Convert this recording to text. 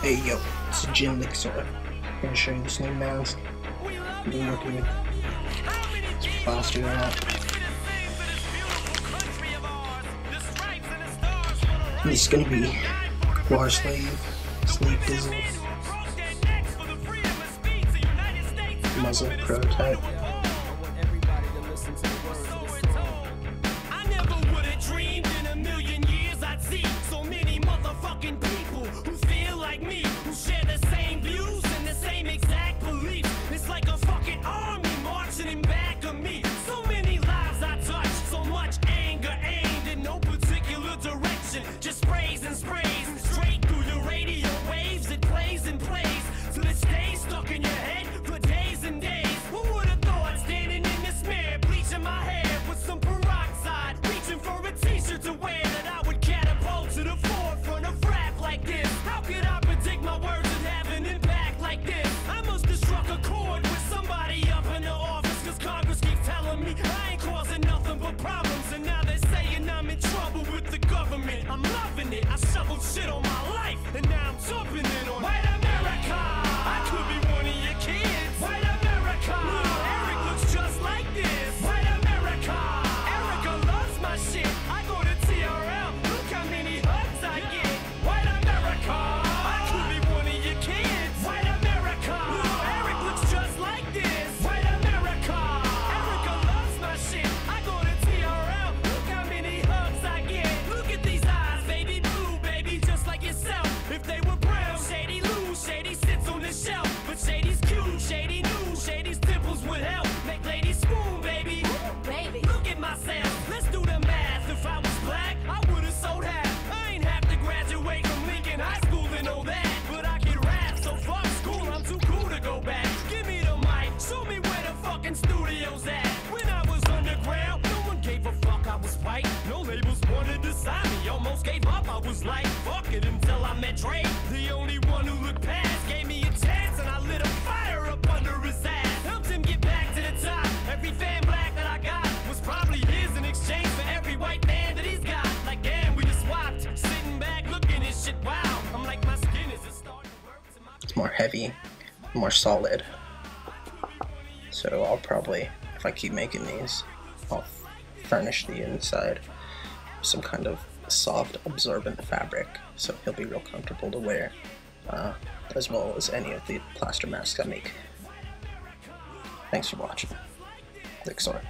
Hey yo, it's Jin Licksore. I'm gonna show you this new mask. I've been working with Foster a lot. This is gonna be Gwar Slave, Sleep Dizzle, Muzzle Prototype. shit on my was like, fuck it until I met Dre. The only one who looked past gave me a chance and I lit a fire up under his ass. Helped him get back to the top. Every fan black that I got was probably his in exchange for every white man that he's got. Like, damn, we just swapped. Sitting back looking at shit, wow. I'm like, my skin is a to to my It's more heavy, more solid. So I'll probably, if I keep making these, I'll furnish the inside some kind of soft, absorbent fabric, so he'll be real comfortable to wear, uh, as well as any of the plaster masks I make. Thanks for watching. Licksore.